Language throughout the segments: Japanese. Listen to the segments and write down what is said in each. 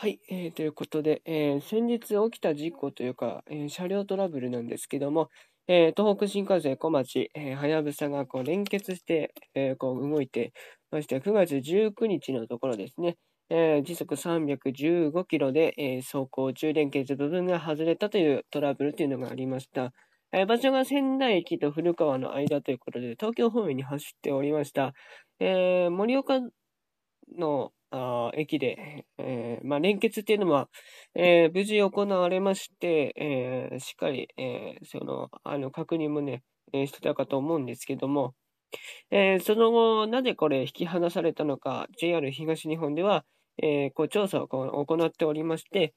はい、えー、ということで、えー、先日起きた事故というか、えー、車両トラブルなんですけども、え東北新幹線小町、はやぶさがこう連結して、えこう動いてまして、9月19日のところですね、え時速315キロで、え走行中連結部分が外れたというトラブルというのがありました。え場所が仙台駅と古川の間ということで、東京方面に走っておりました。え盛岡のあ駅で、えー、まあ、連結っていうのは、えー、無事行われまして、えー、しっかり、えその、あの、確認もね、えしてたかと思うんですけども、えその後、なぜこれ引き離されたのか、JR 東日本では、えこう調査を行っておりまして、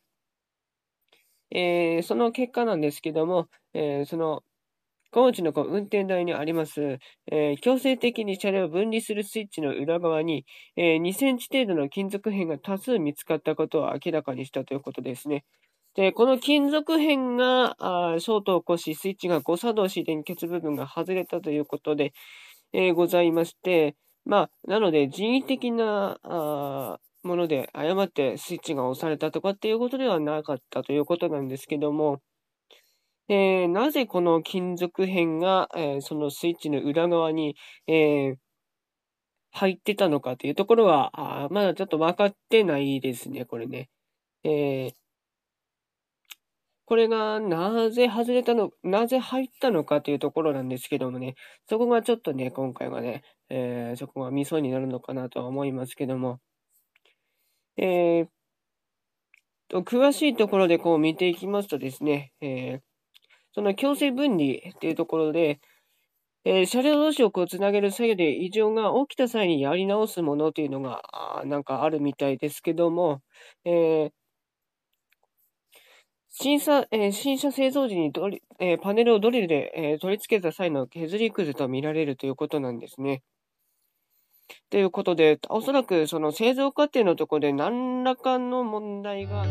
えその結果なんですけども、えその、高知のこう運転台にあります、えー、強制的に車両を分離するスイッチの裏側に、えー、2センチ程度の金属片が多数見つかったことを明らかにしたということですね。で、この金属片があショートを起こし、スイッチが誤作動し、連結部分が外れたということで、えー、ございまして、まあ、なので人為的なあもので誤ってスイッチが押されたとかっていうことではなかったということなんですけども、えー、なぜこの金属片が、えー、そのスイッチの裏側に、えー、入ってたのかというところは、あまだちょっと分かってないですね、これね。えこれがなぜ外れたの、なぜ入ったのかというところなんですけどもね、そこがちょっとね、今回はね、えそこがミソになるのかなとは思いますけども、えー、詳しいところでこう見ていきますとですね、えーその強制分離っていうところで、えー、車両同士をこうつなげる作業で異常が起きた際にやり直すものというのが、あなんかあるみたいですけども、えー新車、えー、新車製造時にドリ、え、パネルをドリルで、え、取り付けた際の削りくずと見られるということなんですね。ということで、おそらくその製造過程のところで何らかの問題が。